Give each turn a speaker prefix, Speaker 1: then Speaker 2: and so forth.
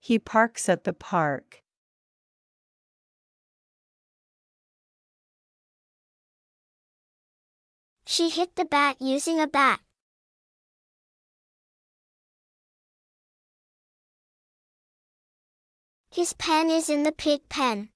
Speaker 1: He parks at the park.
Speaker 2: She hit the bat using a bat. His pen is in the pig pen.